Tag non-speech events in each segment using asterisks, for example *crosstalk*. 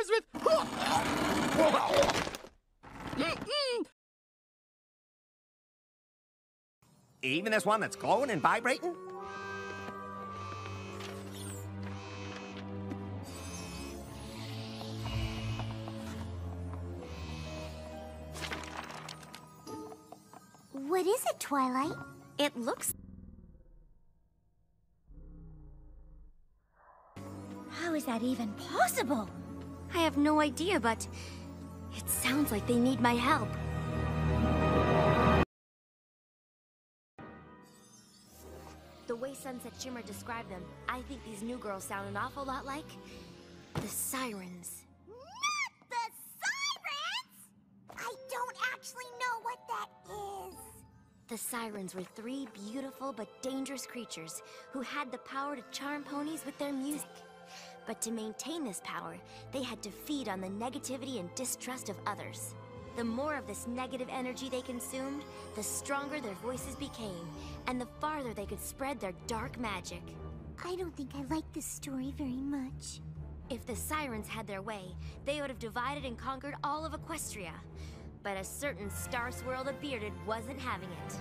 powers with... Even this one that's glowing and vibrating? What is it, Twilight? It looks... How is that even possible? I have no idea, but... It sounds like they need my help. The way Sunset Shimmer described them, I think these new girls sound an awful lot like... the Sirens. Not the sirens! I don't actually know what that is. The Sirens were three beautiful but dangerous creatures who had the power to charm ponies with their music. But to maintain this power, they had to feed on the negativity and distrust of others. The more of this negative energy they consumed, the stronger their voices became, and the farther they could spread their dark magic. I don't think I like this story very much. If the Sirens had their way, they would have divided and conquered all of Equestria. But a certain Star Swirl the Bearded wasn't having it.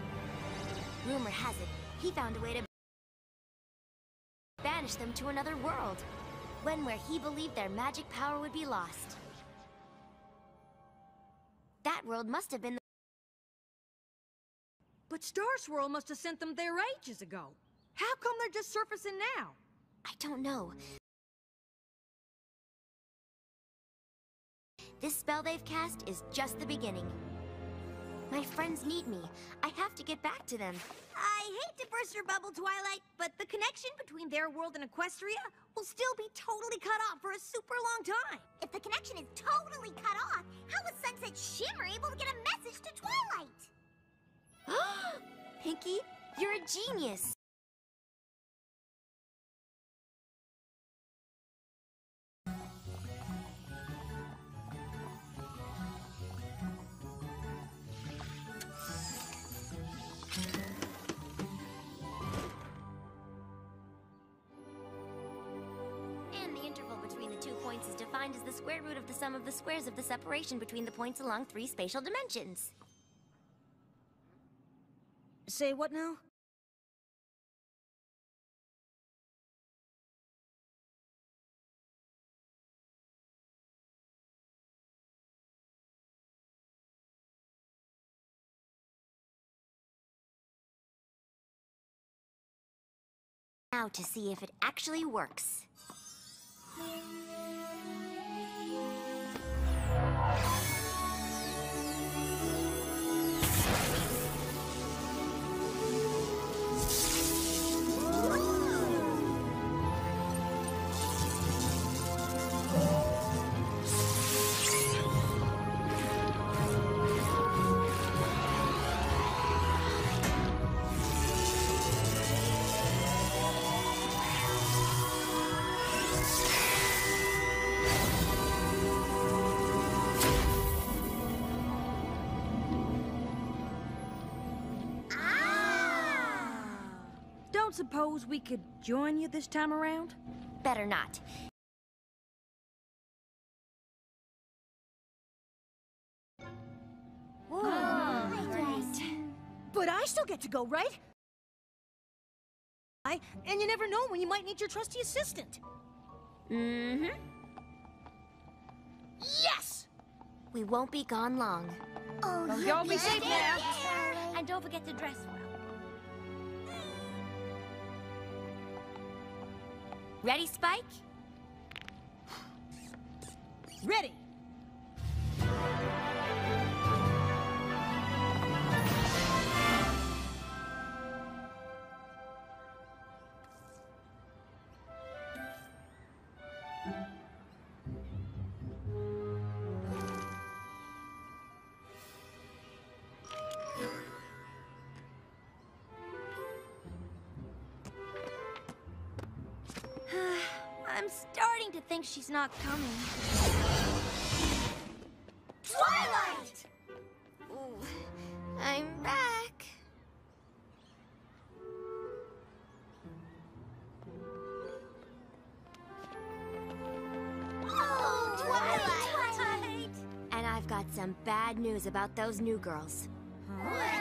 Rumor has it, he found a way to banish them to another world. One where he believed their magic power would be lost. That world must have been the But Star Swirl must have sent them there ages ago. How come they're just surfacing now? I don't know. This spell they've cast is just the beginning. My friends need me. I have to get back to them. I hate to burst your bubble, Twilight, but the connection between their world and Equestria will still be totally cut off for a super long time. If the connection is totally cut off, how was Sunset Shimmer able to get a message to Twilight? *gasps* Pinkie, you're a genius. Points is defined as the square root of the sum of the squares of the separation between the points along three spatial dimensions. Say what now? Now to see if it actually works. Don't suppose we could join you this time around? Better not. But I still get to go, right? I, and you never know when you might need your trusty assistant. Mm-hmm. Yes! We won't be gone long. Oh, Well, you'll y'all be safe good, now. And don't forget to dress well. Ready, Spike? Ready! Starting to think she's not coming. Twilight! Ooh, I'm back. Oh, Twilight! Twilight! And I've got some bad news about those new girls. What?